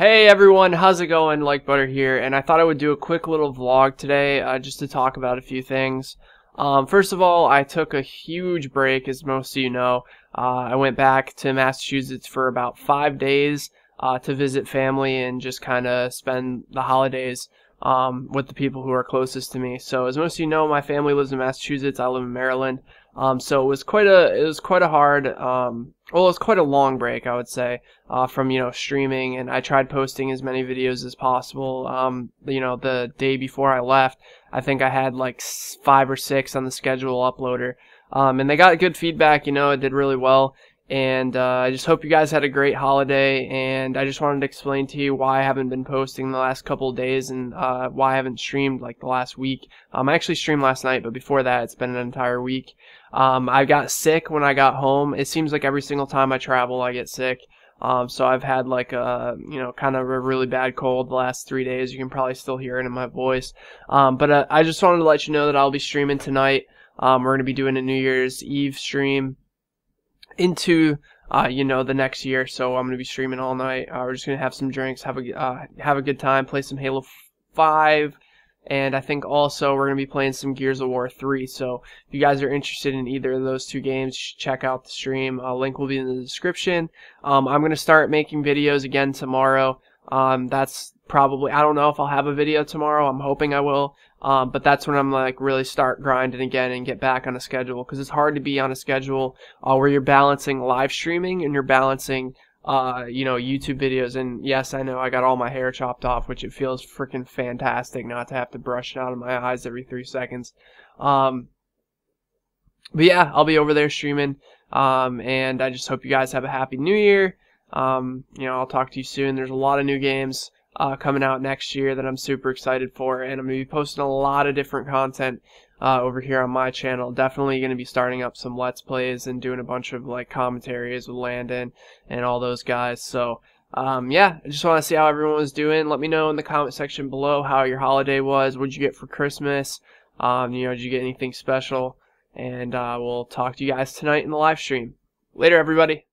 Hey everyone, how's it going? Like Butter here, and I thought I would do a quick little vlog today uh, just to talk about a few things. Um, first of all, I took a huge break, as most of you know. Uh, I went back to Massachusetts for about five days uh, to visit family and just kind of spend the holidays um, with the people who are closest to me. So, as most of you know, my family lives in Massachusetts. I live in Maryland. Um, so it was quite a it was quite a hard um, well it was quite a long break I would say uh, from you know streaming and I tried posting as many videos as possible um, you know the day before I left I think I had like five or six on the schedule uploader um, and they got good feedback you know it did really well and uh, I just hope you guys had a great holiday. And I just wanted to explain to you why I haven't been posting the last couple days and uh, why I haven't streamed like the last week. Um, I actually streamed last night, but before that, it's been an entire week. Um, I got sick when I got home. It seems like every single time I travel, I get sick. Um, so I've had like a, you know, kind of a really bad cold the last three days. You can probably still hear it in my voice. Um, but uh, I just wanted to let you know that I'll be streaming tonight. Um, we're going to be doing a New Year's Eve stream into uh, you know the next year. So I'm gonna be streaming all night. Uh, we're just gonna have some drinks, have a uh, have a good time, play some Halo Five, and I think also we're gonna be playing some Gears of War 3. So if you guys are interested in either of those two games, check out the stream. Uh, link will be in the description. Um, I'm gonna start making videos again tomorrow. Um, that's probably I don't know if I'll have a video tomorrow. I'm hoping I will. Um, but that's when I'm like really start grinding again and get back on a schedule because it's hard to be on a schedule uh, where you're balancing live streaming and you're balancing uh, you know YouTube videos. And yes, I know I got all my hair chopped off, which it feels freaking fantastic not to have to brush it out of my eyes every three seconds. Um, but yeah, I'll be over there streaming. Um, and I just hope you guys have a happy new year. Um, you know, I'll talk to you soon. There's a lot of new games uh, coming out next year that I'm super excited for, and I'm going to be posting a lot of different content uh, over here on my channel. Definitely going to be starting up some Let's Plays and doing a bunch of like commentaries with Landon and all those guys. So, um, yeah, I just want to see how everyone was doing. Let me know in the comment section below how your holiday was. What'd you get for Christmas? Um, you know, did you get anything special? And uh, we'll talk to you guys tonight in the live stream. Later, everybody.